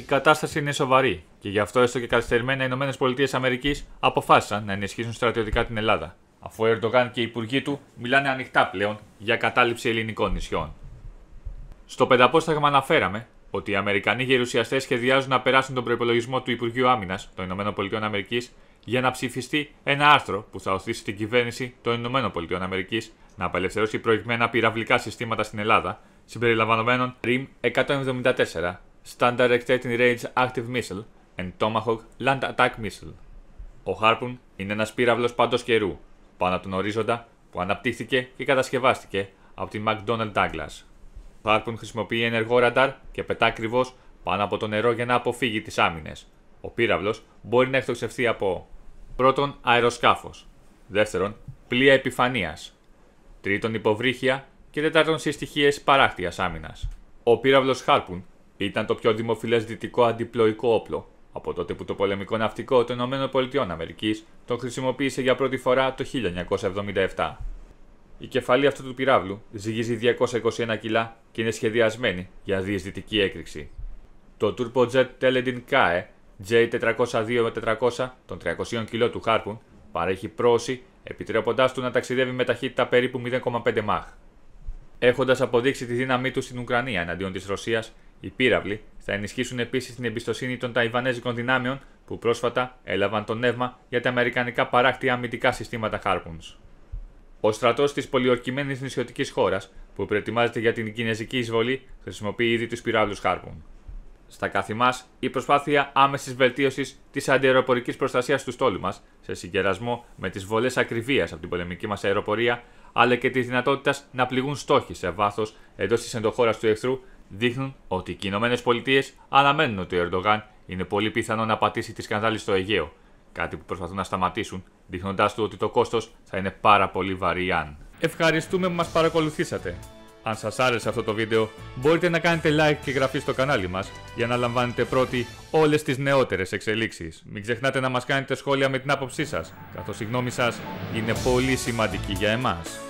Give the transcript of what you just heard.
κατάσταση είναι σοβαρή και γι' αυτό έστω και καθυστερημένα οι ΗΠΑ αποφάσισαν να ενισχύσουν στρατιωτικά την Ελλάδα, αφού ο Ερντογάν και οι υπουργοί του μιλάνε ανοιχτά πλέον για κατάληψη ελληνικών νησιών. Στο πενταπόσταγμα αναφέραμε ότι οι Αμερικανοί γερουσιαστές σχεδιάζουν να περάσουν τον προπολογισμό του Υπουργείου Άμυνας των ΗΠΑ για να ψηφιστεί ένα άρθρο που θα οθήσει την κυβέρνηση των ΗΠΑ να απελευθερώσει προηγμένα πυραυλικά συστήματα στην Ελλάδα, συμπεριλαμβανομένων RIM 174, Standard Extended Range Active Missile and Tomahawk Land Attack Missile. Ο Harpoon είναι ένας πύραυλος παντό καιρού, πάνω από τον ορίζοντα που αναπτύχθηκε και κατασκευάστηκε από τη McDonnell Douglas. Ο Harpoon χρησιμοποιεί ενεργό ραντάρ και πετά ακριβώς πάνω από το νερό για να αποφύγει τις άμυνες. Ο πύραυλος μπορεί να εκτοξευθεί από πρώτον αεροσκάφος, δεύτερον πλοία επιφανείας, τρίτον υποβρύχια και τέταρτον συστοιχίε παράκτειας άμυνας. Ο πύραυλος Harpoon ήταν το πιο δημοφιλές δυτικό αντιπλοϊκό όπλο από τότε που το πολεμικό ναυτικό των ΗΠΑ τον χρησιμοποίησε για πρώτη φορά το 1977. Η κεφαλή αυτού του πυράβλου ζυγίζει 221 κιλά και είναι σχεδιασμένη για διεισδυτική έκρηξη. Το Turbojet Teledin Kae J402 400 των 300 κιλό του Harpoon παρέχει πρόωση επιτρέποντάς του να ταξιδεύει με ταχύτητα περίπου 0,5 μαχ. Έχοντας αποδείξει τη δύναμή του στην Ουκρανία εναντίον της Ρωσίας, οι πύραυλοι θα ενισχύσουν επίσης την εμπιστοσύνη των Ταϊβανέζικων δυνάμεων που πρόσφατα έλαβαν το νεύμα για τα αμερικανικά παράκτια αμυντικά συστήματα Harpoons. Ο στρατός της πολιορκημένης νησιωτικής χώρας που προετοιμάζεται για την κινέζικη εισβολή χρησιμοποιεί ήδη τους πυράβλους Harpoon. Στα καθη μας, η προσπάθεια άμεσης βελτίωσης της αντιαεροπορική προστασίας του στόλου μας, σε συγκερασμό με τις βολές ακριβίας από την πολεμική μας αεροπορία, αλλά και της δυνατότητας να πληγούν στόχοι σε βάθος εντός της ενδοχώρας του εχθρού, δείχνουν ότι οι Ηνωμένες Πολιτείες αναμένουν ότι ο Ερντογάν είναι πολύ πιθανό να πατήσει τη σκανδάλη στο Αιγαίο, κάτι που προσπαθούν να σταματήσουν, δείχνοντάς του ότι το κόστος θα είναι πάρα πολύ βαρύ αν. Ευχαριστούμε που μας παρακολουθήσατε. Αν σας άρεσε αυτό το βίντεο, μπορείτε να κάνετε like και εγγραφή στο κανάλι μας για να λαμβάνετε πρώτοι όλες τις νεότερες εξελίξεις. Μην ξεχνάτε να μας κάνετε σχόλια με την άποψή σας, καθώς η γνώμη σας είναι πολύ σημαντική για εμάς.